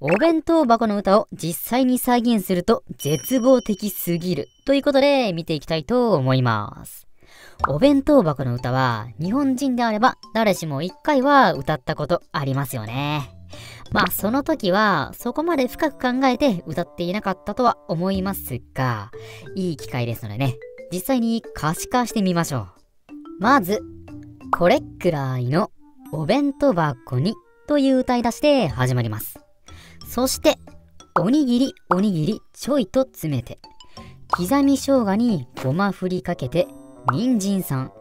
お弁当箱の歌を実際に再現すると絶望的すぎるということで見ていきたいと思います。お弁当箱の歌は日本人であれば誰しも一回は歌ったことありますよね。まあその時はそこまで深く考えて歌っていなかったとは思いますが、いい機会ですのでね、実際に可視化してみましょう。まず、これくらいのお弁当箱にという歌い出しで始まります。そして、おにぎりおにぎりちょいと詰めて、刻み生姜にごま振りかけて、人参さん、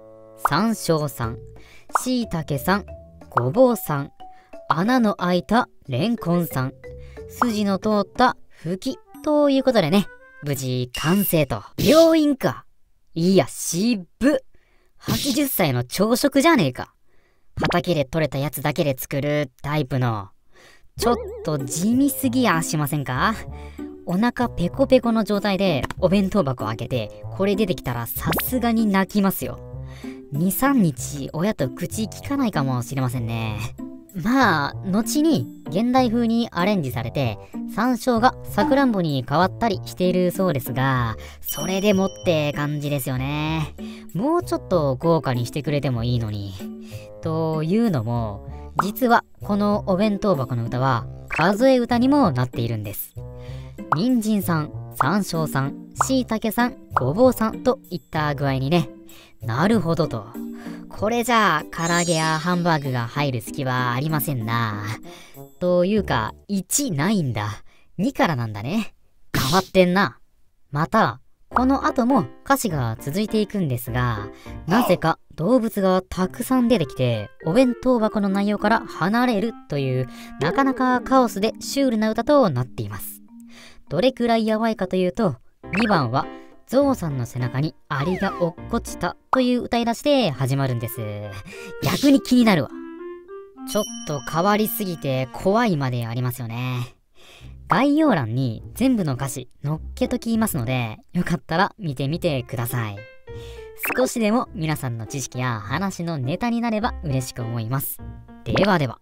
山椒さん、椎茸さん、ごぼうさん、穴の開いたレンコンさん、筋の通ったふきということでね、無事完成と。病院か。いや、渋っ。80歳の朝食じゃねえか。畑で採れたやつだけで作るタイプの。ちょっと地味すぎやしませんか？お腹ペコペコの状態でお弁当箱を開けて、これ出てきたらさすがに泣きますよ。2、3日親と口聞かないかもしれませんね。まあ、後に現代風にアレンジされて、山椒がさくらんぼに変わったりしているそうですが、それでもって感じですよね。もうちょっと豪華にしてくれてもいいのに。というのも、実はこのお弁当箱の歌は数え歌にもなっているんです。人参さん、山椒さん、椎茸さん、ごぼうさんといった具合にね。なるほどと。これじゃあ、唐揚げやハンバーグが入る隙はありませんな。というか、1ないんだ。2からなんだね。変わってんな。また、この後も歌詞が続いていくんですが、なぜか動物がたくさん出てきて、お弁当箱の内容から離れるという、なかなかカオスでシュールな歌となっています。どれくらいやばいかというと、2番は、ゾウさんの背中にアリが落っこちたという歌い出しで始まるんです。逆に気になるわ。ちょっと変わりすぎて怖いまでありますよね。概要欄に全部の歌詞載っけときますので、よかったら見てみてください。少しでも皆さんの知識や話のネタになれば嬉しく思います。ではでは。